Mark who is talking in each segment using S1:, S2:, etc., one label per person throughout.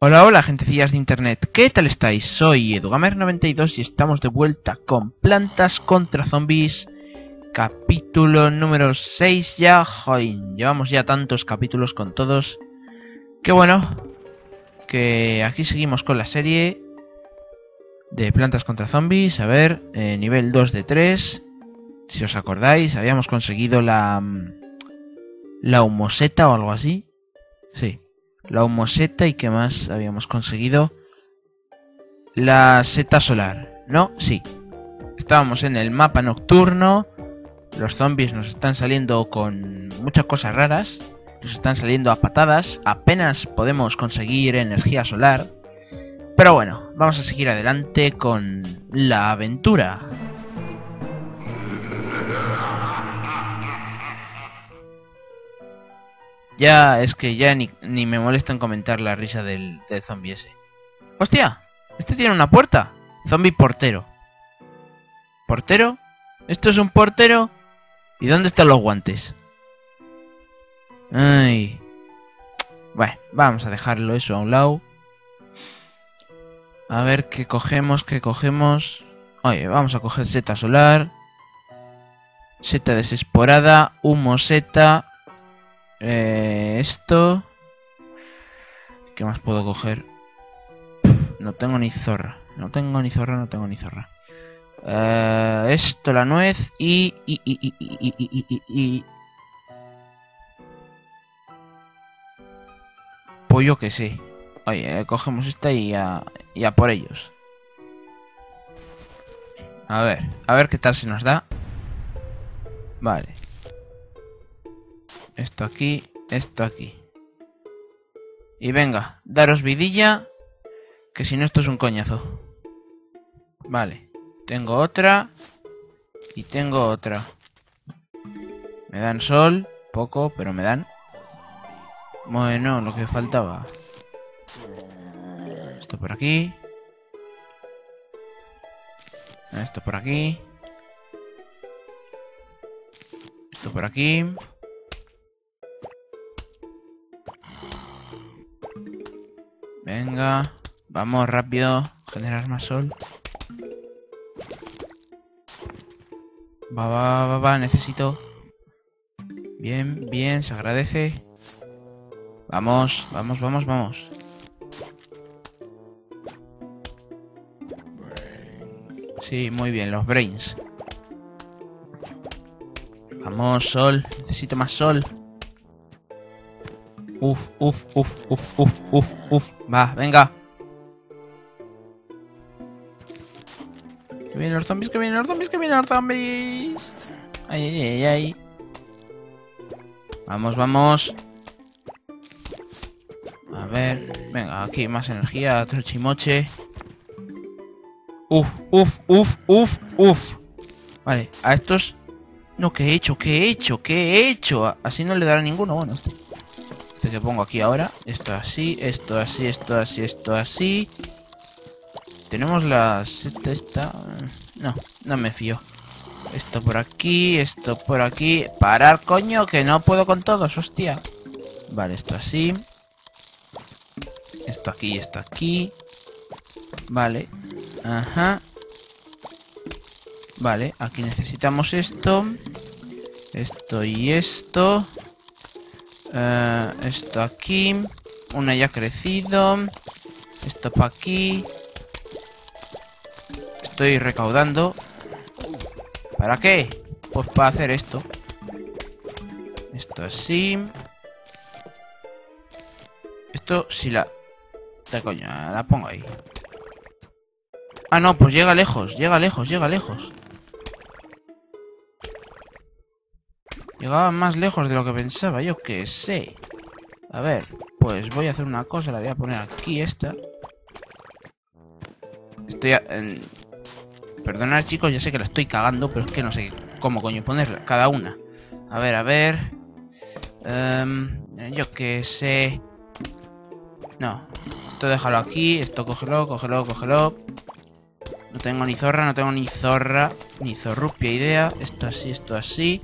S1: Hola, hola, gentecillas de internet. ¿Qué tal estáis? Soy EduGamer92 y estamos de vuelta con Plantas contra Zombies. Capítulo número 6 ya. Joder, llevamos ya tantos capítulos con todos. Qué bueno. Que aquí seguimos con la serie de Plantas contra Zombies. A ver, eh, nivel 2 de 3. Si os acordáis, habíamos conseguido la... La humoseta o algo así. Sí. La humoseta y qué más habíamos conseguido. La seta solar no sí. Estábamos en el mapa nocturno. Los zombies nos están saliendo con muchas cosas raras. Nos están saliendo a patadas. Apenas podemos conseguir energía solar. Pero bueno vamos a seguir adelante con la aventura Ya, es que ya ni, ni me molesta en comentar la risa del, del zombie ese. ¡Hostia! Este tiene una puerta. Zombie portero. ¿Portero? ¿Esto es un portero? ¿Y dónde están los guantes? Ay. Bueno, vamos a dejarlo eso a un lado. A ver qué cogemos, qué cogemos. Oye, vamos a coger seta solar. Seta desesporada, humo seta, eh, esto. ¿Qué más puedo coger? No tengo ni zorra. No tengo ni zorra, no tengo ni zorra. Eh, esto, la nuez y... y, y, y, y, y- Pues que sé. Oye, eh, cogemos esta y a, y a por ellos. A ver, a ver qué tal se nos da. Vale. Esto aquí, esto aquí. Y venga, daros vidilla, que si no esto es un coñazo. Vale, tengo otra y tengo otra. Me dan sol, poco, pero me dan. Bueno, lo que faltaba. Esto por aquí. Esto por aquí. Esto por aquí. Venga, vamos rápido, generar más sol. Va, va, va, va, necesito. Bien, bien, se agradece. Vamos, vamos, vamos, vamos. Sí, muy bien, los brains. Vamos, sol, necesito más sol. Uf, uf, uf, uf, uf, uf. Va, venga. Que vienen los zombies, que vienen los zombies, que vienen los zombies. Ay, ay, ay, ay. Vamos, vamos. A ver, venga, aquí más energía, trochimoche. Uf, uf, uf, uf, uf. Vale, a estos... No, ¿qué he hecho? ¿Qué he hecho? ¿Qué he hecho? Así no le dará ninguno, bueno. Este que pongo aquí ahora. Esto así, esto así, esto así, esto así. Tenemos la seta esta. No, no me fío. Esto por aquí, esto por aquí. Parar, coño, que no puedo con todos, hostia. Vale, esto así. Esto aquí, esto aquí. Vale. Ajá. Vale, aquí necesitamos esto. Esto y esto. Eh, esto aquí. Una ya crecido. Esto para aquí. Estoy recaudando. ¿Para qué? Pues para hacer esto. Esto así. Esto si la... De coño, la pongo ahí. Ah, no, pues llega lejos, llega lejos, llega lejos. Llegaba más lejos de lo que pensaba, yo que sé. A ver, pues voy a hacer una cosa, la voy a poner aquí esta. Estoy a... Perdonad chicos, ya sé que la estoy cagando, pero es que no sé cómo coño ponerla, cada una. A ver, a ver. Em, yo que sé. No, esto déjalo aquí, esto cógelo, cógelo, cógelo. No tengo ni zorra, no tengo ni zorra, ni zorrupia idea. Esto así, esto así.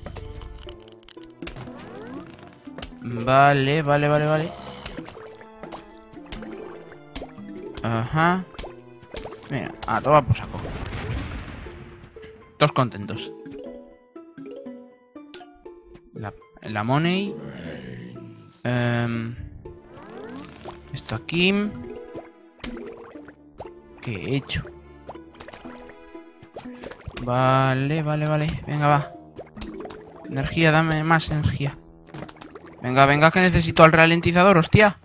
S1: Vale, vale, vale, vale. Ajá. Mira, a tomar por saco. Todos contentos. La, la money. Em, esto aquí. ¿Qué he hecho? Vale, vale, vale. Venga, va. Energía, dame más energía. Venga, venga, que necesito al ralentizador, hostia.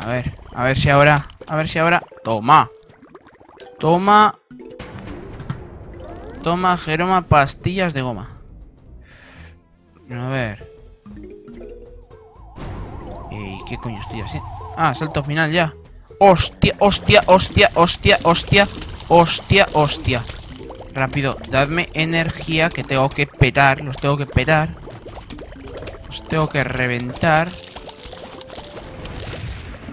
S1: A ver, a ver si ahora... A ver si ahora... Toma. Toma. Toma, Jeroma, pastillas de goma. A ver. ¿Y qué coño estoy haciendo? Ah, salto final ya. Hostia, hostia, hostia, hostia, hostia, hostia, hostia. Rápido, dadme energía que tengo que petar, los tengo que petar. Los tengo que reventar.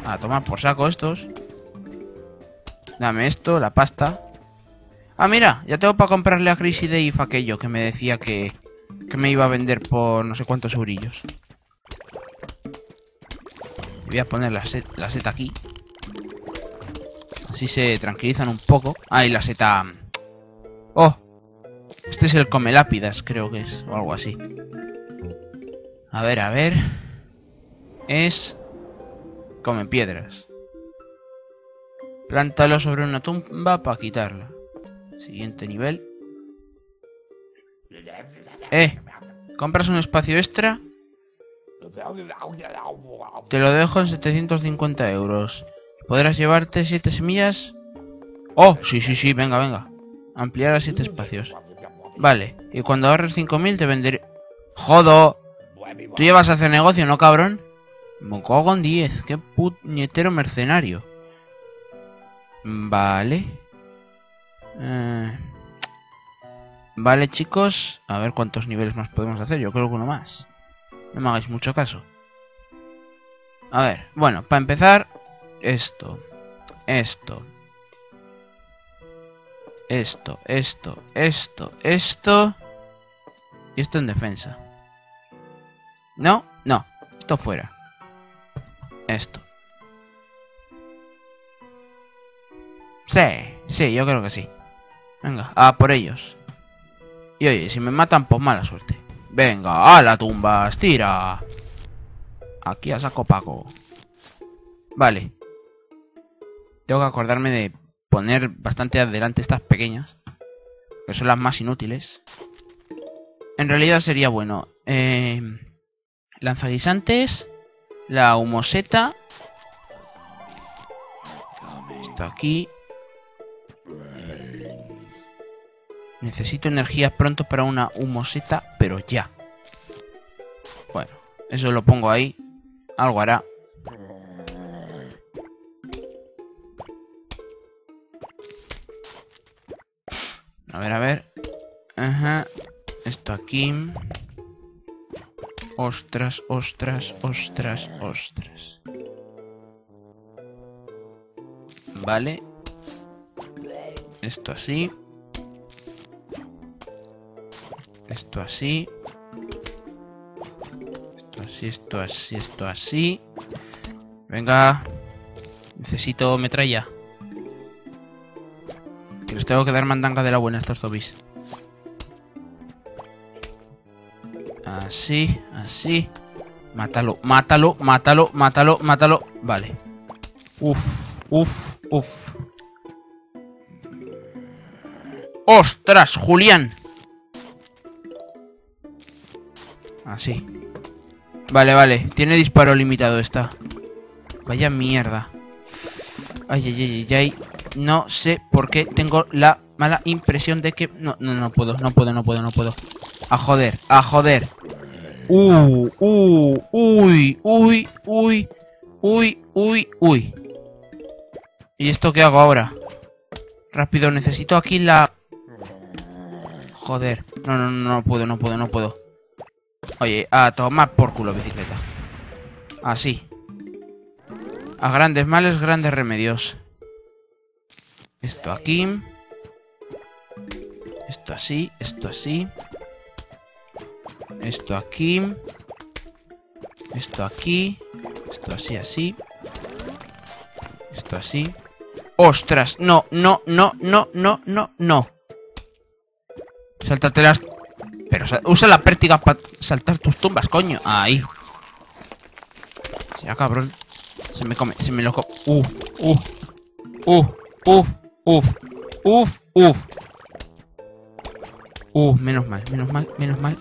S1: A tomar por saco estos. Dame esto, la pasta. Ah, mira, ya tengo para comprarle a Crazy Dave aquello que me decía que, que me iba a vender por no sé cuántos eurillos. Voy a poner la, la seta aquí. Así se tranquilizan un poco. Ah, y la seta... ¡Oh! Este es el come lápidas, creo que es. O algo así. A ver, a ver. Es... Come piedras. Plántalo sobre una tumba para quitarla. Siguiente nivel. Eh, ¿compras un espacio extra? Te lo dejo en 750 euros. ¿Podrás llevarte 7 semillas? Oh, sí, sí, sí, venga, venga. Ampliar a 7 espacios. Vale, y cuando ahorres 5.000 te venderé... ¡Jodo! ¿Tú llevas a hacer negocio, no, cabrón? Me con 10, qué puñetero mercenario. Vale. Eh... Vale, chicos. A ver cuántos niveles más podemos hacer. Yo creo que uno más. No me hagáis mucho caso. A ver, bueno, para empezar, esto, esto, esto, esto, esto, esto y esto en defensa. No, no, esto fuera. Esto. Sí, sí, yo creo que sí. Venga, a por ellos. Y oye, si me matan, pues mala suerte. Venga, a la tumba, tira. Aquí a saco paco. Vale. Tengo que acordarme de poner bastante adelante estas pequeñas. Que son las más inútiles. En realidad sería bueno. Eh, lanzaguisantes. La humoseta. Esto aquí. Necesito energía pronto para una humoseta, pero ya. Bueno, eso lo pongo ahí. Algo hará. A ver, a ver. Ajá. Esto aquí. Ostras, ostras, ostras, ostras. Vale. Esto así. Esto así. Esto así, esto así, esto así. Venga. Necesito metralla. Les tengo que dar mandanga de la buena a estos zombies. Así, así. Mátalo, mátalo, mátalo, mátalo, mátalo. Vale. Uf, uf, uf. ¡Ostras, Julián! Así. Vale, vale. Tiene disparo limitado esta. Vaya mierda. Ay, ay, ay, ay, ay. No sé por qué tengo la mala impresión de que... No, no, no puedo, no puedo, no puedo, no puedo. A joder, a joder. Uh, uh, uy, uy, uy, uy, uy, uy. ¿Y esto qué hago ahora? Rápido, necesito aquí la... Joder. No, no, no, no puedo, no puedo, no puedo. Oye, a tomar por culo bicicleta. Así. A grandes males, grandes remedios. Esto aquí. Esto así, esto así. Esto aquí. Esto aquí. Esto así, así. Esto así. ¡Ostras! No, no, no, no, no, no, no. Sáltate las... Pero usa la pértiga para saltar tus tumbas, coño. Ahí. Ya, cabrón. Se me come, se me lo come. Uf, uf, uf, uf, uf, uf, uf. Uf, menos mal, menos mal, menos mal.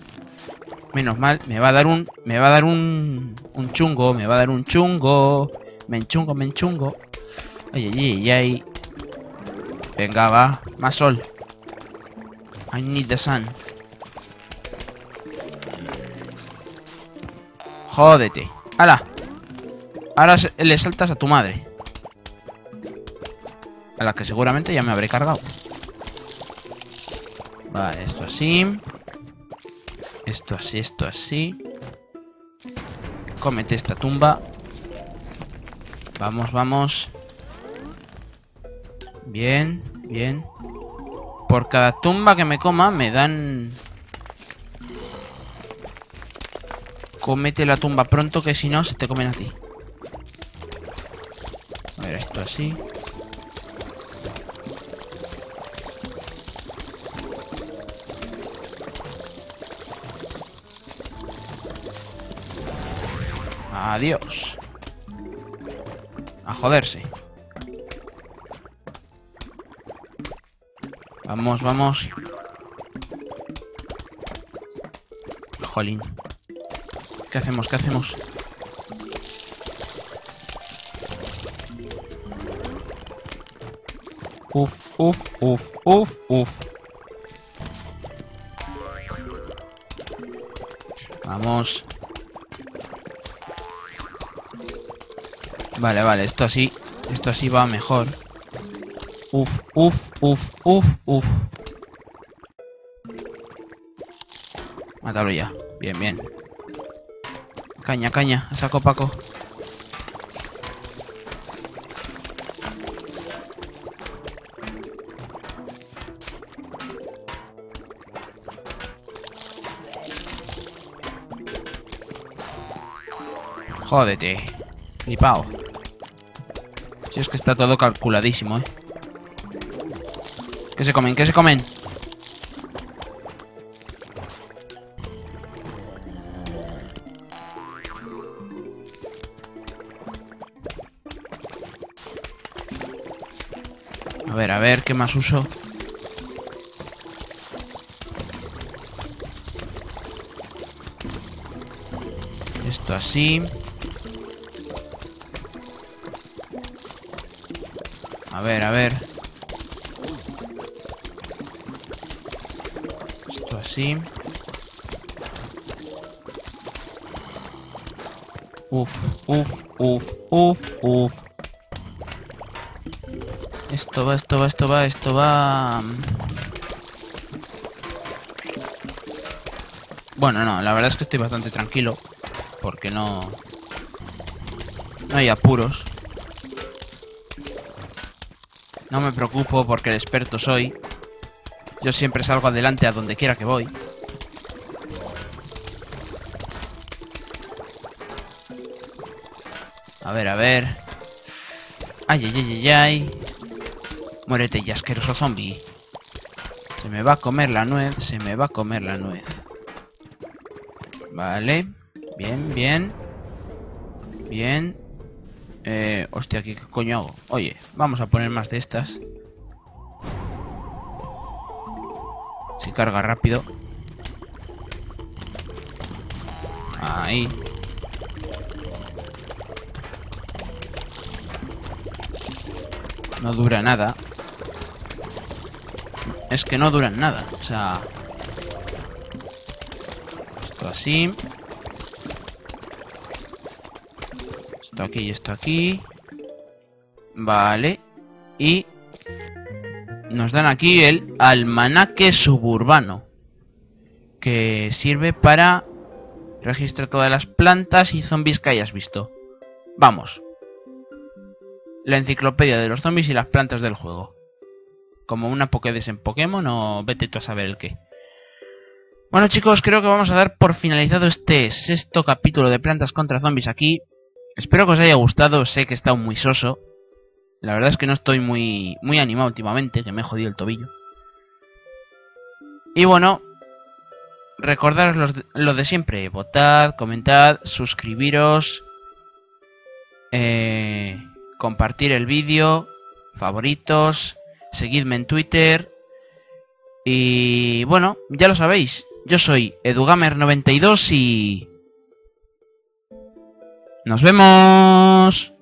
S1: Menos mal, me va a dar un... Me va a dar un... Un chungo, me va a dar un chungo. Me enchungo, me enchungo. Ay, ay, ay. Venga, va. Más sol. I need the sun. Jódete. ¡Hala! Ahora le saltas a tu madre. A la que seguramente ya me habré cargado. Vale, esto así. Esto así, esto así. Cómete esta tumba. Vamos, vamos. Bien, bien. Por cada tumba que me coma me dan... Cómete la tumba pronto que si no se te comen a ti. A ver, esto así. Adiós. A joderse. Vamos, vamos. Jolín. ¿Qué hacemos? ¿Qué hacemos? Uf, uf, uf, uf, uf. Vamos. Vale, vale, esto así. Esto así va mejor. Uf, uf, uf, uf, uf. Mátalo ya. Bien, bien. Caña, caña. Saco Paco. Jódete. Flipao. Si es que está todo calculadísimo, eh. ¿Qué se comen? ¿Qué se comen? A ver, a ver, ¿qué más uso? Esto así. A ver, a ver. Esto así. Uf, uf, uf, uf, uf. Esto va, esto va, esto va, esto va... Bueno, no, la verdad es que estoy bastante tranquilo. Porque no... No hay apuros. No me preocupo porque el experto soy. Yo siempre salgo adelante a donde quiera que voy. A ver, a ver. Ay, ay, ay, ay, ay. Muérete ya, asqueroso zombie. Se me va a comer la nuez, se me va a comer la nuez. Vale. Bien, bien. Bien. Eh, hostia, ¿qué coño hago? Oye, vamos a poner más de estas. Si carga rápido. Ahí. No dura nada. Es que no duran nada. O sea... Esto así. Esto aquí y esto aquí. Vale. Y nos dan aquí el almanaque suburbano. Que sirve para registrar todas las plantas y zombies que hayas visto. Vamos. La enciclopedia de los zombies y las plantas del juego. como una Pokédex en Pokémon o vete tú a saber el qué. Bueno chicos, creo que vamos a dar por finalizado este sexto capítulo de Plantas contra Zombies aquí. Espero que os haya gustado, sé que he estado muy soso. La verdad es que no estoy muy, muy animado últimamente, que me he jodido el tobillo. Y bueno, recordaros lo de siempre, votad, comentad, suscribiros, eh, compartir el vídeo, favoritos, seguidme en Twitter y bueno, ya lo sabéis, yo soy edugamer92 y... Nos vemos.